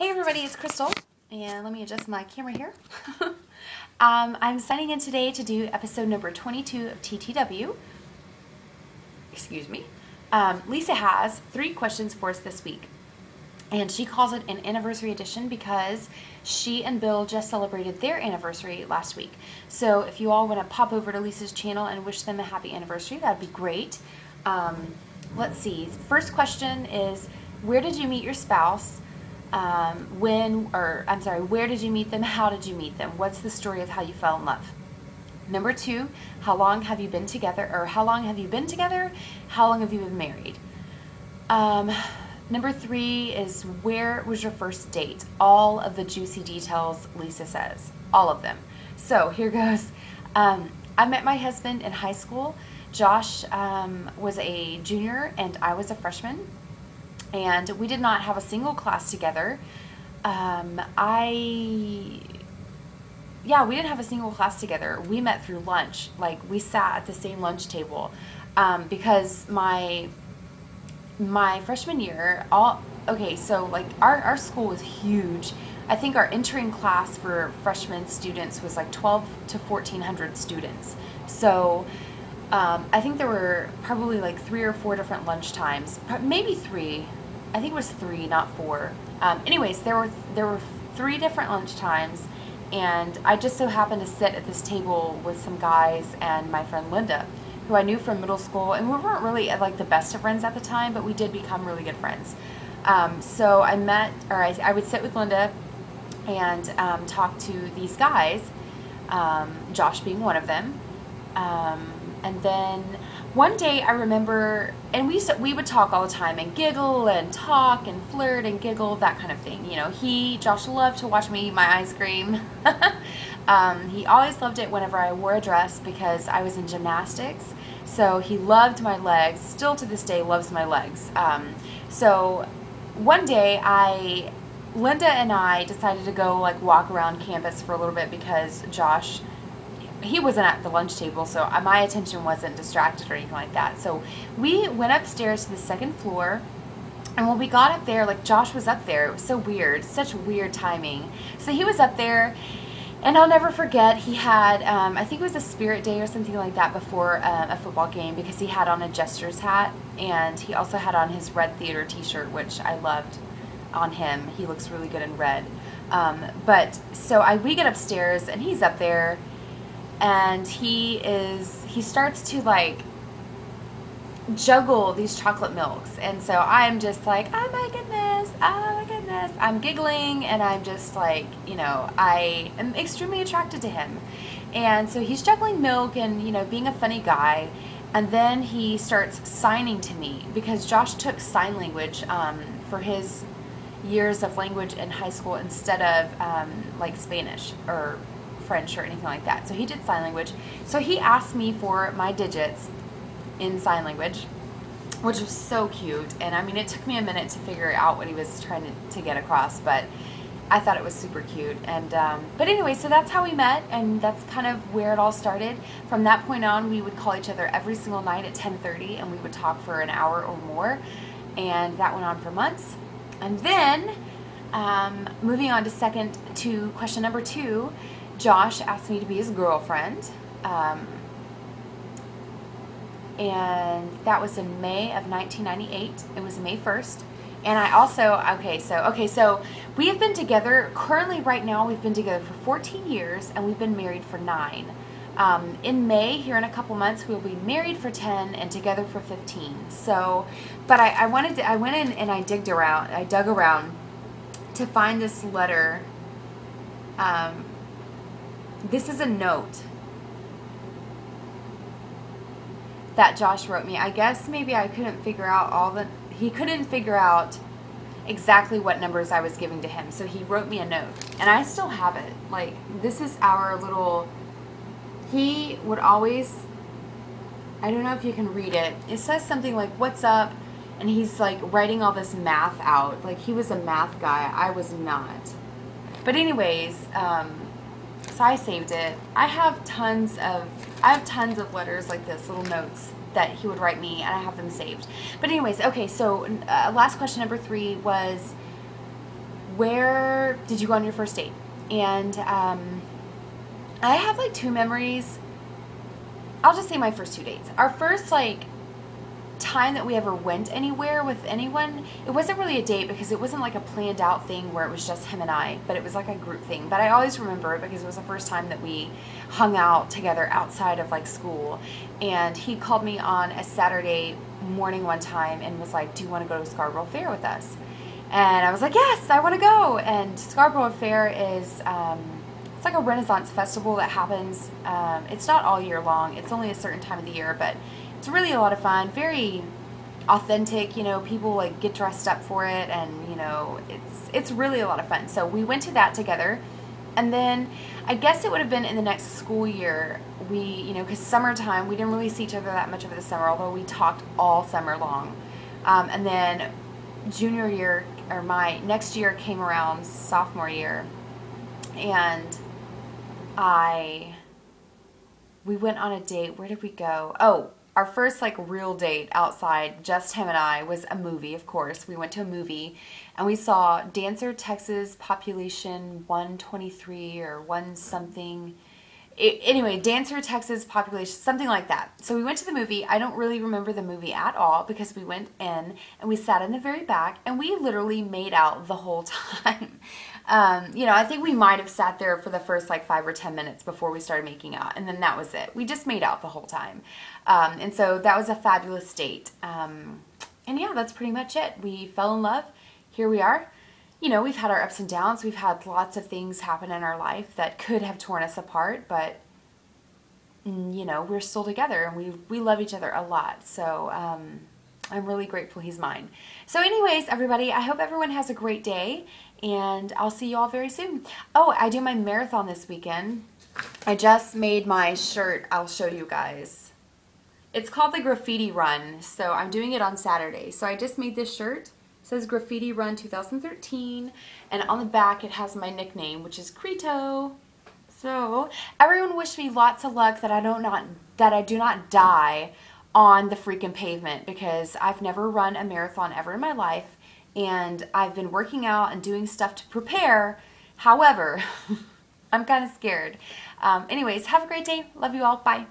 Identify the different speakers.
Speaker 1: Hey everybody, it's Crystal, and let me adjust my camera here. um, I'm signing in today to do episode number 22 of TTW. Excuse me. Um, Lisa has three questions for us this week, and she calls it an anniversary edition because she and Bill just celebrated their anniversary last week. So if you all want to pop over to Lisa's channel and wish them a happy anniversary, that'd be great. Um, let's see. First question is, where did you meet your spouse? Um, when, or I'm sorry, where did you meet them? How did you meet them? What's the story of how you fell in love? Number two, how long have you been together, or how long have you been together? How long have you been married? Um, number three is where was your first date? All of the juicy details, Lisa says. All of them. So here goes. Um, I met my husband in high school. Josh um, was a junior and I was a freshman and we did not have a single class together. Um, I, yeah, we didn't have a single class together. We met through lunch. Like we sat at the same lunch table um, because my my freshman year, all okay. So like our our school was huge. I think our entering class for freshman students was like 12 to 1400 students. So um, I think there were probably like three or four different lunch times, maybe three. I think it was three, not four. Um, anyways, there were there were three different lunch times, and I just so happened to sit at this table with some guys and my friend Linda, who I knew from middle school, and we weren't really like the best of friends at the time, but we did become really good friends. Um, so I met, or I, I, would sit with Linda and um, talk to these guys, um, Josh being one of them, um, and then one day I remember, and we we would talk all the time and giggle and talk and flirt and giggle that kind of thing. You know, he Josh loved to watch me eat my ice cream. um, he always loved it whenever I wore a dress because I was in gymnastics. So he loved my legs. Still to this day, loves my legs. Um, so one day I Linda and I decided to go like walk around campus for a little bit because Josh he wasn't at the lunch table, so uh, my attention wasn't distracted or anything like that. So we went upstairs to the second floor. And when we got up there, like Josh was up there. It was so weird, such weird timing. So he was up there, and I'll never forget, he had, um, I think it was a spirit day or something like that before uh, a football game because he had on a Jester's hat and he also had on his red theater t shirt, which I loved on him. He looks really good in red. Um, but so I, we get upstairs and he's up there and he is he starts to like juggle these chocolate milks. And so i'm just like oh my goodness oh my goodness. I'm giggling and i'm just like you know i am extremely attracted to him. And so he's juggling milk and you know being a funny guy. And then he starts signing to me because josh took sign language um, for his years of language in high school instead of um, like spanish or French or anything like that. So he did sign language. So he asked me for my digits in sign language, which was so cute. And I mean, it took me a minute to figure out what he was trying to, to get across, but I thought it was super cute. And um, but anyway, so that's how we met, and that's kind of where it all started. From that point on, we would call each other every single night at 10:30, and we would talk for an hour or more, and that went on for months. And then, um, moving on to second to question number two, Josh asked me to be his girlfriend. Um, and that was in May of 1998. It was May 1st. And I also, okay, so, okay, so we have been together, currently right now, we've been together for 14 years and we've been married for nine. Um, in May, here in a couple months, we'll be married for 10 and together for 15. So, but I, I wanted to, I went in and I digged around, I dug around to find this letter um, this is a note that Josh wrote me. I guess maybe I couldn't figure out all the, he couldn't figure out exactly what numbers I was giving to him. So he wrote me a note and I still have it. Like this is our little, he would always, I don't know if you can read it. It says something like, what's up? And he's like writing all this math out. Like he was a math guy. I was not. But anyways, um, so I saved it. I have tons of I have tons of letters like this, little notes that he would write me, and I have them saved. But anyways, okay. So uh, last question number three was, where did you go on your first date? And um, I have like two memories. I'll just say my first two dates. Our first like time that we ever went anywhere with anyone, it wasn't really a date because it wasn't like a planned out thing where it was just him and I, but it was like a group thing. But I always remember it because it was the first time that we hung out together outside of like school. And he called me on a Saturday morning one time and was like, Do you want to go to Scarborough Fair with us? And I was like, Yes, I want to go. And Scarborough Fair is. Um, it's like a Renaissance festival that happens. Um, it's not all year long. It's only a certain time of the year, but it's really a lot of fun. Very authentic. You know, people like get dressed up for it, and you know, it's it's really a lot of fun. So we went to that together, and then I guess it would have been in the next school year. We, you know, because summertime, we didn't really see each other that much over the summer, although we talked all summer long. Um, and then junior year or my next year came around, sophomore year, and I we went on a date. Where did we go? Oh, our first like real date outside, just him and I, was a movie, of course. We went to a movie and we saw Dancer, Texas, population 123 or one something. It, anyway, Dancer, Texas, population, something like that. So we went to the movie. I don't really remember the movie at all because we went in and we sat in the very back and we literally made out the whole time. Um, you know, I think we might have sat there for the first like five or ten minutes before we started making out, and then that was it. We just made out the whole time. Um, and so that was a fabulous date. Um, and yeah, that's pretty much it. We fell in love. Here we are. You know, we've had our ups and downs. We've had lots of things happen in our life that could have torn us apart, but mm, you know, we're still together and we we love each other a lot. So, um, I'm really grateful he's mine. So anyways, everybody, I hope everyone has a great day and I'll see you all very soon. Oh, I do my marathon this weekend. I just made my shirt. I'll show you guys. It's called the Graffiti Run, so I'm doing it on Saturday. So I just made this shirt. It says Graffiti Run 2013, and on the back it has my nickname, which is Crito. So everyone wish me lots of luck that I don't not that I do not die on the freaking pavement because I've never run a marathon ever in my life and I've been working out and doing stuff to prepare. However, I'm kind of scared. Um, anyways, have a great day. Love you all. Bye.